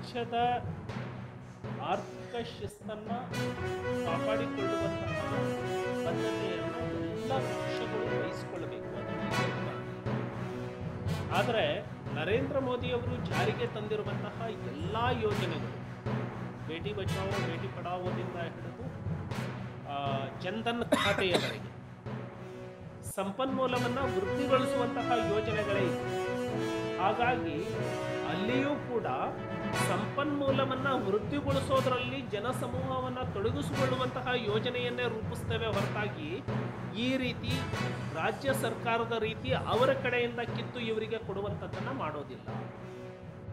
ರಾಜ್ಯದ ಆರ್ಥಿಕ ಶಿಸ್ತನ್ನು ಕಾಪಾಡಿಕೊಳ್ಳುವಂತಹ ಎಲ್ಲ ಪಕ್ಷಗಳು ವಹಿಸಿಕೊಳ್ಳಬೇಕು. ಆದರೆ ನರೇಂದ್ರ ಮೋದಿಯವರು ಜಾರಿಗೆ ತಂದಿರುವಂತಹ ಎಲ್ಲ ಯೋಜನೆಗಳು ಭೇಟಿ ಬಚಾವೋ ಭೇಟಿ ಪಡಾವೋದಿಂದ ಹಿಡಿದು ಜನ್ಧನ್ ಖಾತೆಯವರೆಗೆ ಸಂಪನ್ಮೂಲವನ್ನು ವೃದ್ಧಿಗೊಳಿಸುವಂತಹ ಯೋಜನೆಗಳೇ ಹಾಗಾಗಿ ಸಂಪನ್ಮೂಲವನ್ನು ಜನ ಜನಸಮೂಹವನ್ನು ತೊಡಗಿಸಿಕೊಳ್ಳುವಂತಹ ಯೋಜನೆಯನ್ನೇ ರೂಪಿಸ್ತೇವೆ ಹೊರತಾಗಿ ಈ ರೀತಿ ರಾಜ್ಯ ಸರ್ಕಾರದ ರೀತಿ ಅವರ ಕಡೆಯಿಂದ ಕಿತ್ತು ಇವರಿಗೆ ಕೊಡುವಂಥದ್ದನ್ನು ಮಾಡೋದಿಲ್ಲ.